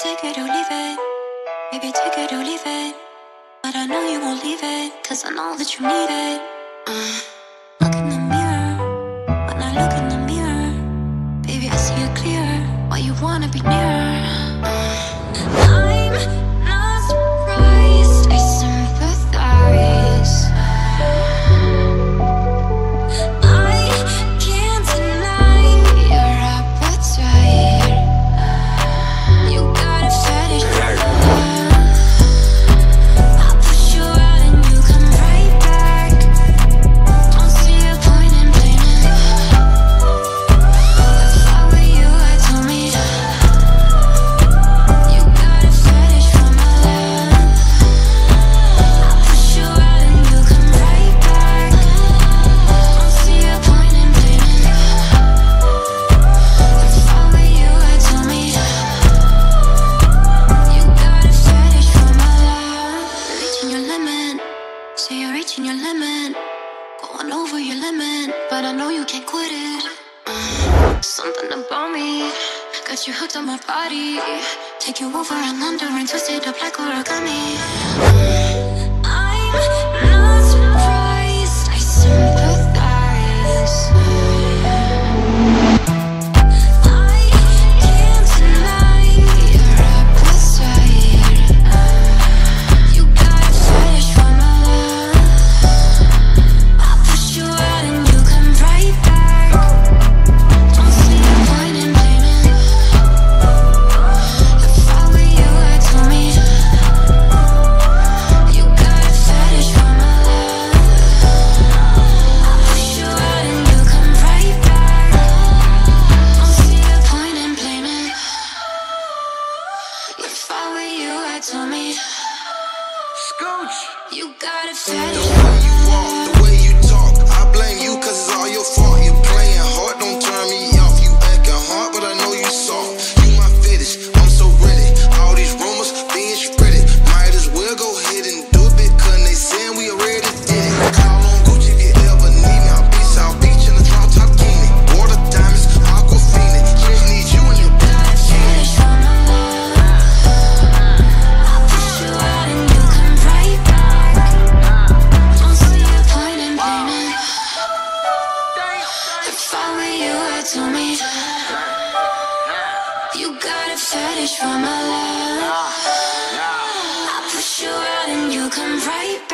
Take it or leave it. Maybe take it or leave it. But I know you won't leave it, cause I know that you need it. Uh, look in the mirror. When I look in the mirror, baby, I see it clear. Why you wanna be near? over your limit, but I know you can't quit it. Uh, something about me got you hooked on my body. Take you over and under and twist it up like origami. Tell to me. Scooch! You got it fast. told me You got a fetish for my love. Ah, I push you out and you come right